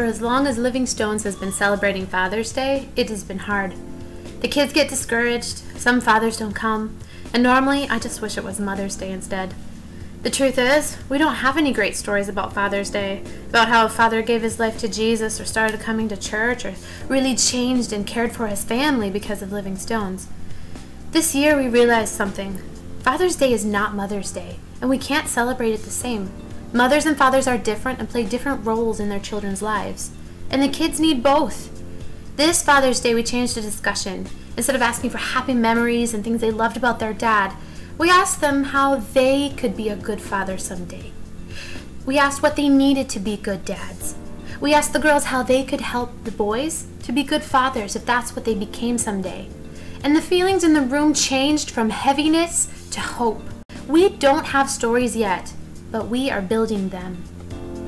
For as long as Living Stones has been celebrating Father's Day, it has been hard. The kids get discouraged, some fathers don't come, and normally I just wish it was Mother's Day instead. The truth is, we don't have any great stories about Father's Day, about how a father gave his life to Jesus or started coming to church or really changed and cared for his family because of Living Stones. This year we realized something. Father's Day is not Mother's Day, and we can't celebrate it the same. Mothers and fathers are different and play different roles in their children's lives, and the kids need both. This Father's Day we changed the discussion. Instead of asking for happy memories and things they loved about their dad, we asked them how they could be a good father someday. We asked what they needed to be good dads. We asked the girls how they could help the boys to be good fathers if that's what they became someday. And the feelings in the room changed from heaviness to hope. We don't have stories yet, but we are building them.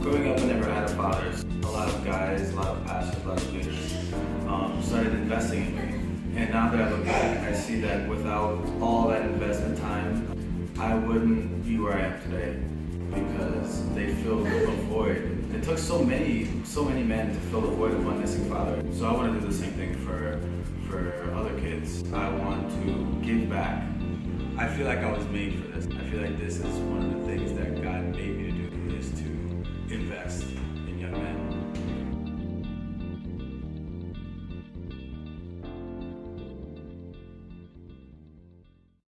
Growing up, I never had a father. A lot of guys, a lot of pastors, a lot of leaders um, started investing in me. And now that I look back, I see that without all that investment time, I wouldn't be where I am today because they filled a void. It took so many, so many men to fill the void of one missing father. So I want to do the same thing for, for other kids. I want to give back. I feel like I was made for this. I feel like this is one of the next.